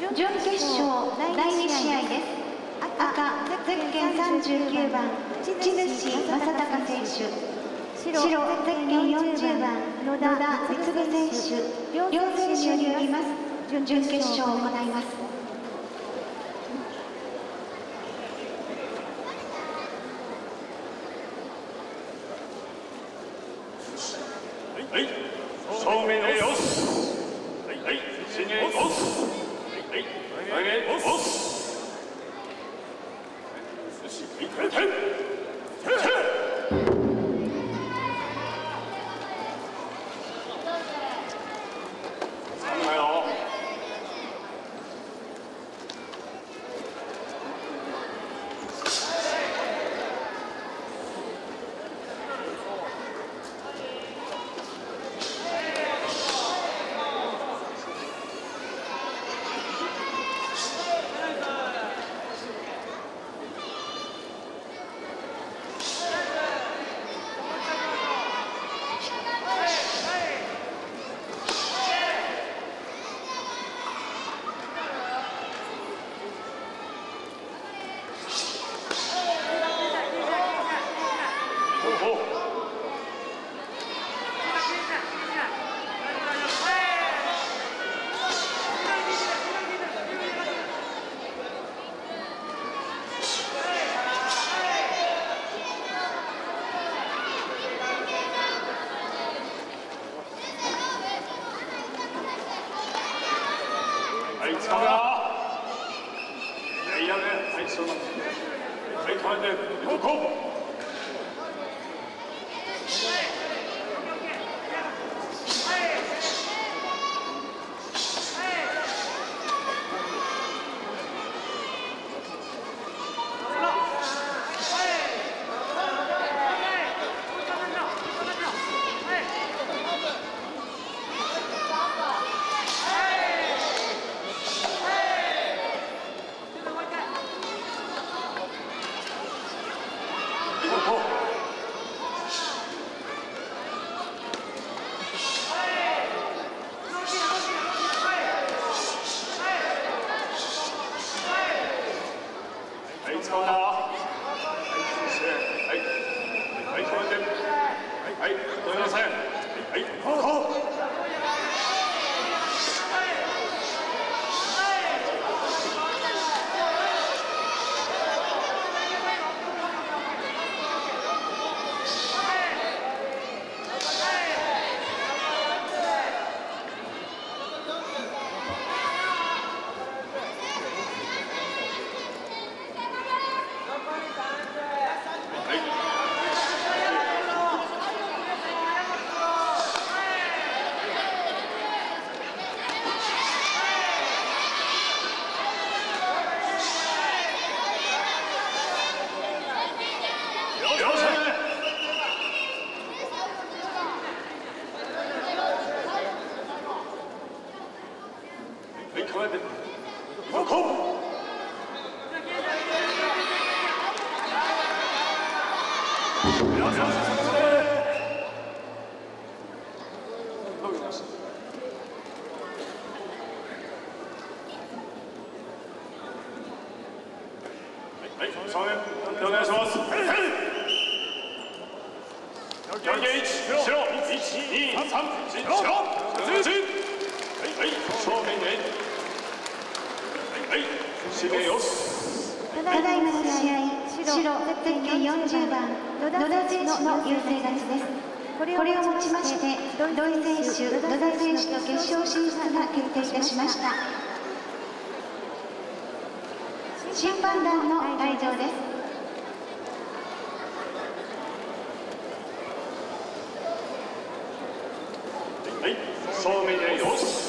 準決勝第2試合です。赤ゼッケン39番地主正隆選手。白ゼッケン40番野田貢選手。両選手によります。準決勝を行います。はい正面へ押すはいはい。前へ押すはい。前へ押すよしはいい、つかむよ。いやいやね、はい、そうなんです。はい、止めて、動こ。動こう。はい、使うな。はい、そして、はい、はい、止めて。はい、はい、止めません。はい、はい、こう。よしはい、構えて。動こう。よしよし伸びましたはい、はい、正面お願いします。はい、はい。四ゲ一、白、一、二、三、四、白、前進。はい、はい、正面へ。ただい。まの試合白ゼッケン40番野田選手の優勢勝ちですこれをもちまし。て土井選手野田選手の決勝進出が決定いたしました審判団の退場ですはい、正面へよし。